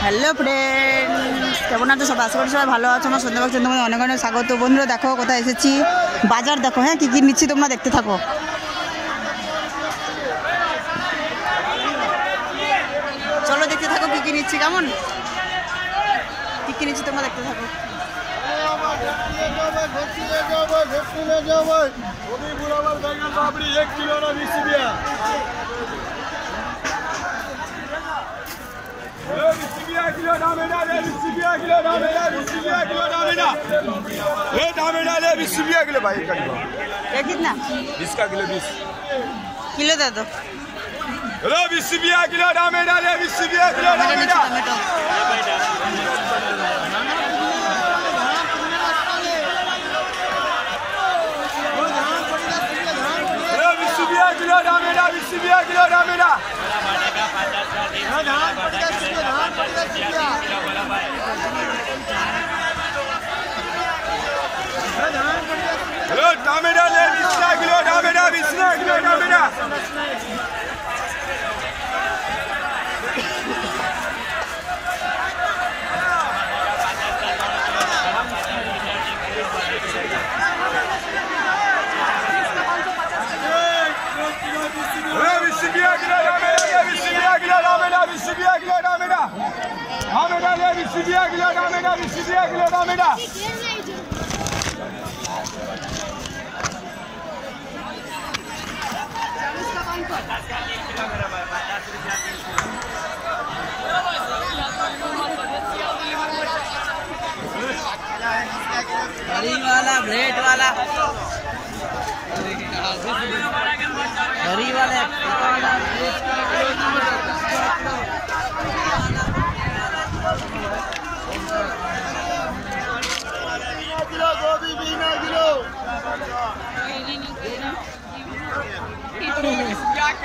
Hello friends কেমন আছো সবাই আশা করি সবাই ভালো আছো আমার সন্ধ্যাবাগ তোমাদের অনেক অনেক স্বাগত বন্ধুরা দেখো কোথায় এসেছি বাজার দেখো হ্যাঁ কী কী নিচ্ছি তোমরা দেখতে থাকো চলো দেখতে থাকো কী কী নিচ্ছি কেমন কী কী নিচ্ছি তোমরা দেখতে থাকো एक किलो ना बीस रुपया बीस रुपया किलो भाई का किलो कितना बीस का किलो बीस किलो दे दो हेलो बीस रुपया किलो डामे डाले बीस रुपया किलो डामे हेलो बीस रुपया किलो डामे डा बीस रुपया किलो डामे डा धान पड़ गया सूखे धान पड़ गया सूखा हेलो डामेडा ले बीस किलो डामेडा बीस किलो डामेडा डामेडा ले बीस रुपया किलो डामेडा बीस रुपया किलो डामेडा हरी वाला ब्रेड वाला हरी वाला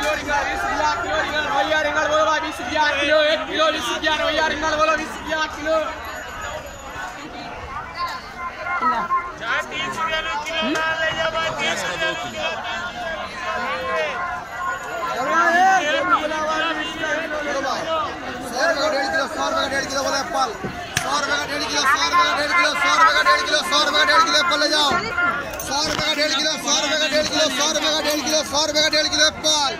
किलो रिंगल बीस रुपया किलो रिंगल रोया रिंगल बोलो भाई बीस रुपया किलो एक किलो बीस रुपया रोया रिंगल बोलो बीस रुपया किलो सौ रुपये का डेढ़ किलो सौ रुपये का डेढ़ किलो बोले एप्पल सौ रुपये का डेढ़ किलो सौ रुपये का डेढ़ किलो सौ रुपये का डेढ़ किलो सौ रुपये का डेढ़ किलो एप्पल ले जाओ सौ रुपये का डेढ़ किलो सौ रुपये का डेढ़ किलो सौ रुपये का डेढ़ किलो सौ रुपये का डेढ़ किलो एप्पल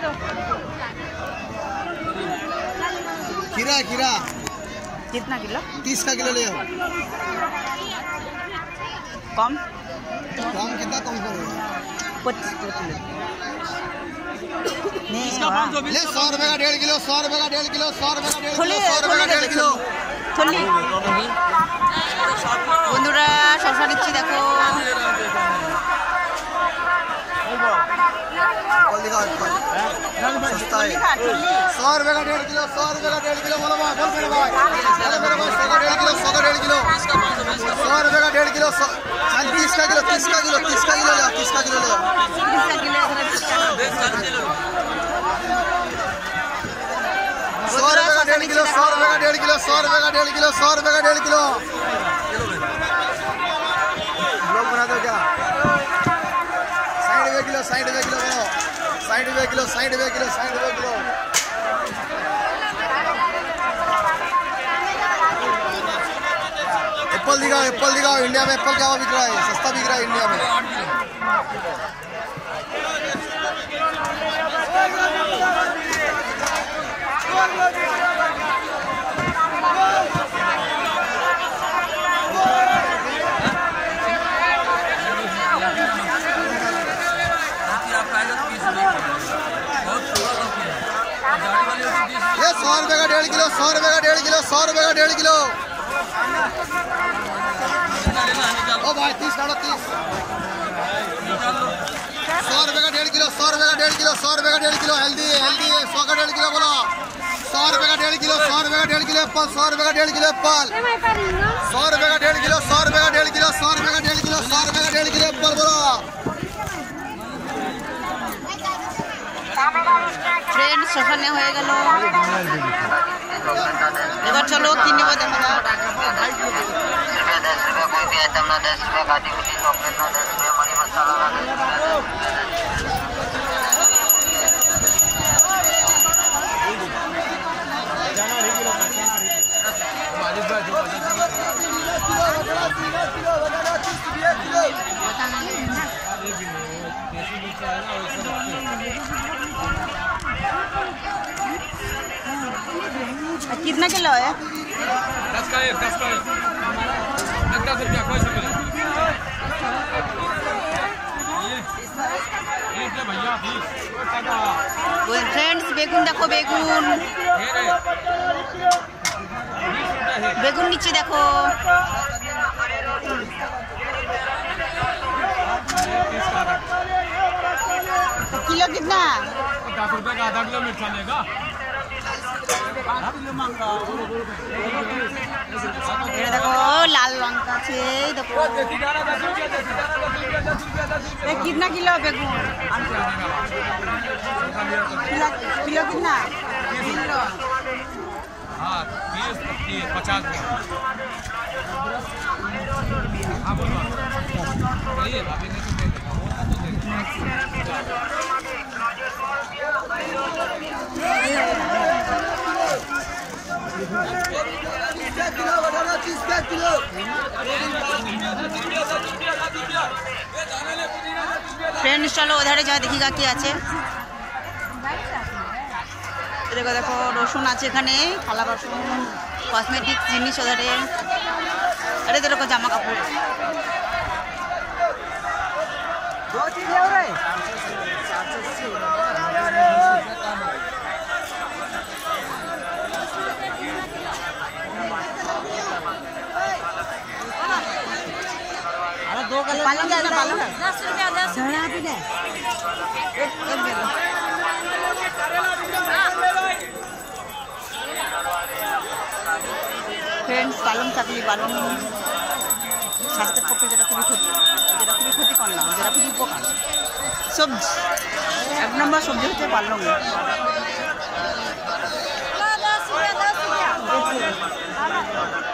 खीरा है खीरा कितना किलो तीस का किलो ले आओ कम दाम कितना कम करोगे पच्चीस किलो नहीं हुआ। ले सौ रुपये का डेढ़ किलो सौ रुपये का डेढ़ किलो सौ रुपये का डेढ़ थोली किलो सौ रुपये का डेढ़ किलो থলি বন্ধুরা শশা নিচ্ছি দেখো एप्पल दिखाओ एप्पल सौ रुपये का डेढ़ किलो, सौ रुपये का डेढ़ किलो, सौ सौ का डेढ़ सौ का डेढ़ सौ का डेढ़ सौ रुपये का डेढ़ किलो, सौ रुपये का डेढ़ किलो सौ रुपये का डेढ़ किलो। साइड में किलो साइड में किलो साइड में किलो साइड में किलो एप्पल दिखाओ एप्पल दिखाओ, इंडिया में एप्पल क्या बिक रहा है, सस्ता बिक रहा है इंडिया में ये सौ रुपये का डेढ़ किलो सौ रुपए का डेढ़ किलो सौ रुपये का डेढ़ किलो ओ भाई तीस काटो तीस सौ रुपये का डेढ़ किलो सौ रुपये का डेढ़ किलो सौ रुपये का डेढ़ किलो हेल्दी है हेल्दी है सौ का डेढ़ किलो बोलो सौ रुपये का डेढ़ किलो सौ रुपये का डेढ़ किलो एप्पल सौ रुपए का डेढ़ किलो एप्पल सौ रुपए का डेढ़ किलो सौ रुपए का डेढ़ किलो सौ रुपए का डेढ़ किलो सौ रुपए का डेढ़ किलो एप्पल बोलो ফ্রেন্ড শশা নেওয়া হয়ে গেল। এবার চলো তিন নেব দেখা कितना किलो है? दस का एक दस का एक। दस रुपया कोई सब भैया? फ्रेंड्स बेगुन देखो बेगुन। बेगुन नीचे देखो। किलो कितना? दस रुपये का आधा किलो मिर्चा लेगा। দেখো লাল লঙ্কা আছে এই দেখো देसी दाना दस रुपया देसी दाना दस रुपया दस ফ্রেন্ডস চলো ওধারে যা দেখি কাকি আছে। দেখো দেখো রসুন আছে এখানে থালা বাসন কসমেটিক জিনিস ওধারে। আরে তো দেখো জামা কাপড়। पालक है ना पालक है दस रुपया दस एक दे दो ফ্রেন্ডস পালং থাকলে পালং স্বাস্থ্যের পক্ষে যেটা খুবই ক্ষতি যেটা খুবই ক্ষতিকর না যেটা খুবই উপকার সবজি এক নম্বর সবজি হচ্ছে পালং एक ही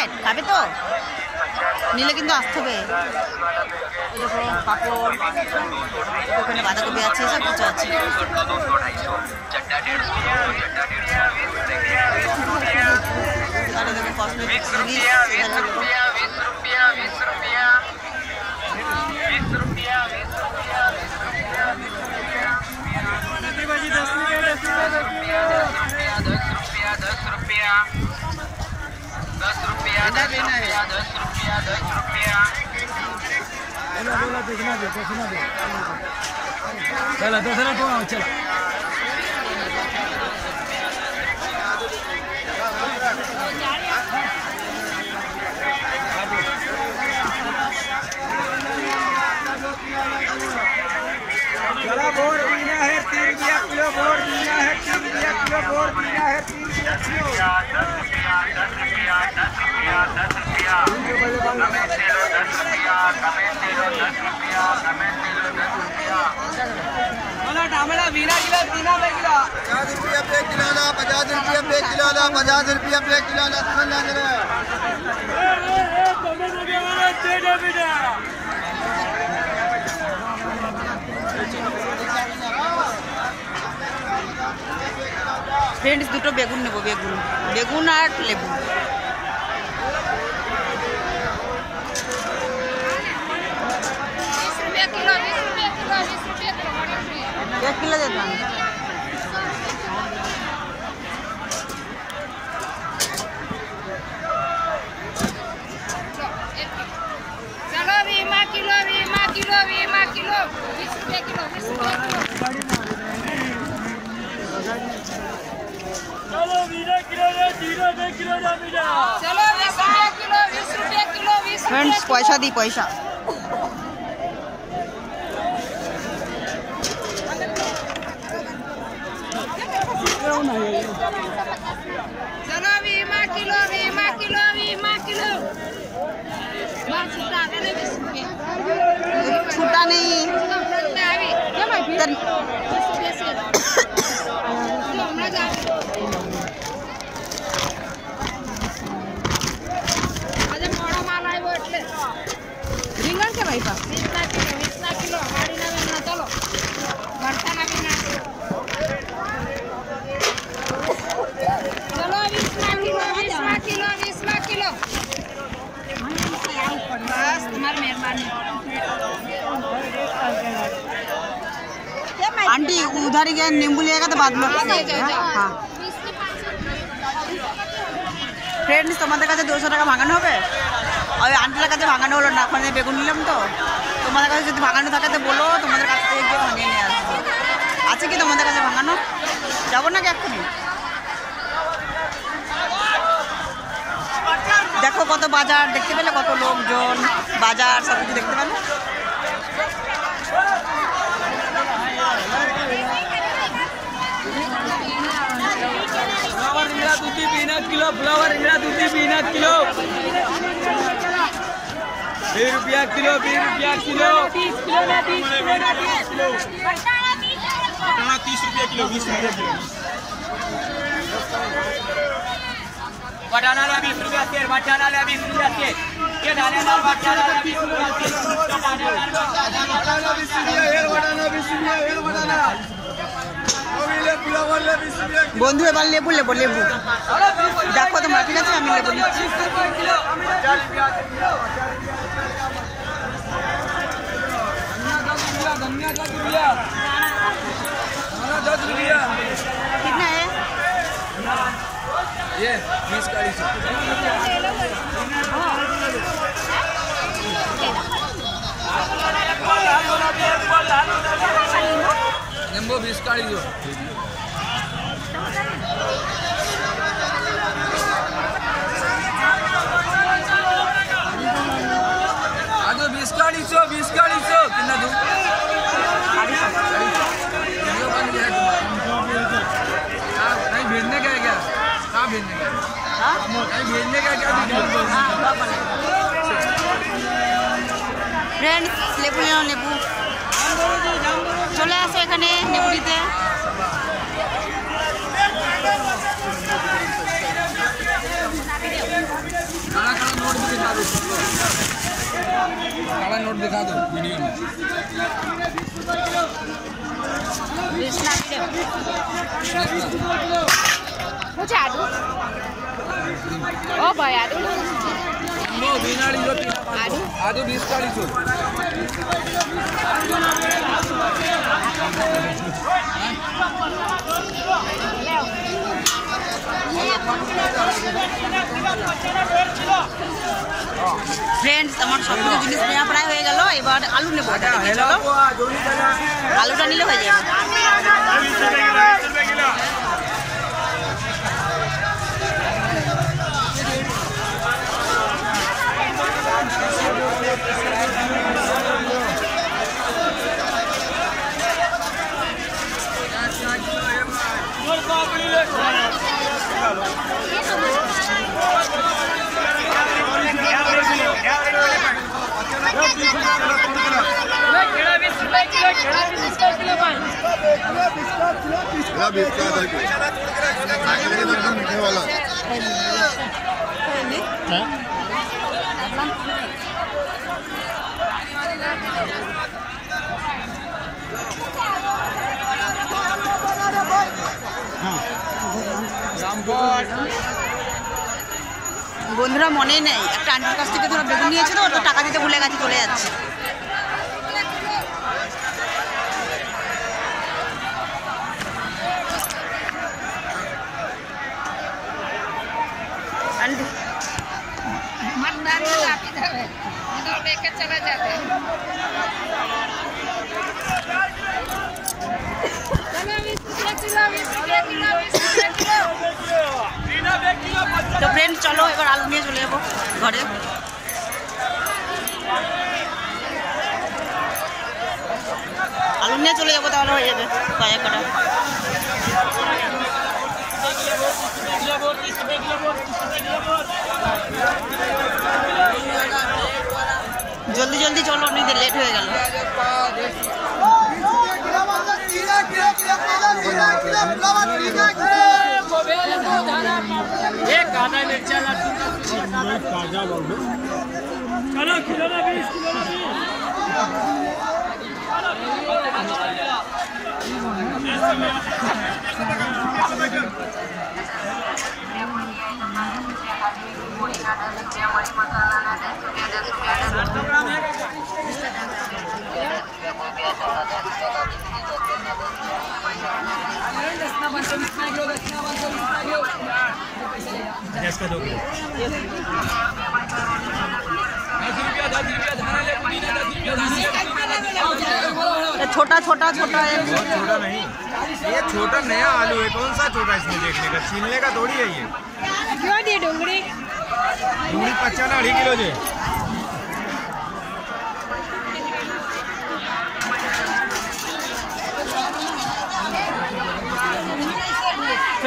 নেব খাবে তো? নিলে কিন্তু আসতে হবে এই দেখো ওখানে বাঁধাকপি আছে, সব কিছু আছে। আরে क्या लेना है। दस रुपया दस रुपया। बोला बोला चला दसरा थोड़ा चला। पचास रुपया पे किलो ला समझ ला जरा ফ্রেন্ডস দুটো বেগুন নেবো বেগুন বেগুন আর লেবু बीस रुपया किलो चलो बीना किलो ज़ीरो किलो चलो किलो किलो फ्रेंड्स पैसा दी पैसा चलो बीमा किलो बीमा किलो बीमा किलो बीस Juan आंटी उधर ही गया नींबू लिएगा तो बाद में हाँ, जाओ, जाओ। हाँ ফ্রেন্ডস তোমাদের কাছে দুশো টাকা ভাঙানো হবে ওই আন্টির কাছে ভাঙানো হলো না ওখানে বেগুন নিলাম তো তোমাদের কাছে যদি ভাঙানো থাকে তো বলো তোমাদের কাছ থেকে গিয়ে ভাঙিয়ে নিয়ে আসবো আছে কি তোমাদের কাছে ভাঙানো যাবো নাকি এক্ষুনি দেখো কত বাজার দেখতে পেলে কত লোকজন বাজার সব কিছু দেখতে পেলে फ्लावर इंगड़ा दूधी बीना किलो। बीस रुपया किलो बीस रुपया किलो। तीस रुपये किलो बीस रुपये किलो। वटाना ले बीस रुपया शेर वटाना ले बीस रुपया शेर ये डाले दाल वटाना ले बीस रुपया शेर डाले वटाना बीस रुपये हेर वटाना बीस रुपये हेर वटाना বন্ধু এবার লেবু লেবু লেবু দেখো তোমরা ঠিক আছে আমি লেবু নিচ্ছি धनिया दस रुपया दस रुपया कितना है ये बीस का एम्बो भी इसका ही हो बीस का फ्रेंड्स लेबू लेपू চলে আসো এখানে নেপুরিতে কালা নোট দেখা দো ভিডিও में मुझे आडू ফ্রেন্ডস আচ্ছা। আমার সবগুলো জিনিস নেওয়া প্রায় হয়ে গেল এবার আলু নেব আলুটা নিলে হয়ে যাবে। किलो बेचता था कि आखिर के एकदम मीठे वाला है বন্ধুরা মনে নেই। একটা আন্টির কাছ থেকে ধরো বেগুন নিয়েছে তো ওর তো টাকা দিতে ভুলে গেছে, চলে যাচ্ছে। চলে যাবে তো ফ্রেন্ড চলো এবার আলু নিয়ে চলে যাব ঘরে। আলু নিয়ে চলে যাব তাহলে হয়ে যাবে কয়েক কটা। জলদি জলদি চলো অনেক লেট হয়ে গেল। कादा मिर्चा लहसुन का ताजा बोलो चलो किलो ना बीस किलो ना बीस ये छोटा छोटा छोटा है। छोटा नहीं। ये छोटा नया आलू है। कौन सा छोटा इसमें देखने का? छीनने का थोड़ी है ये। क्यों दी डोंगरी? डूंगरी पचाना अढ़ी किलो जे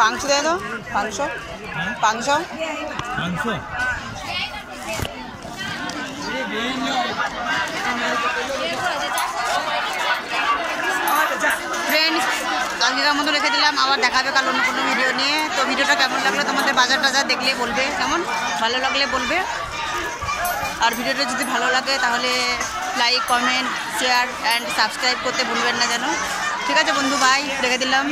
পাংশ দেয় না? পাংশ? পাঁচশো পাঁচশো ফ্রেন্ডস কালকেকার মতো রেখে দিলাম। আবার দেখাবে কাল অন্য কোনো ভিডিও নিয়ে। তো ভিডিওটা কেমন লাগল তোমাদের বাজার টাজার দেখলে বলবে। কেমন? ভালো লাগলে বলবে। আর ভিডিওটা যদি ভালো লাগে তাহলে like comment share and subscribe করতে ভুলবেন না যেন। ঠিক আছে বন্ধু ভাই রেখে দিলাম।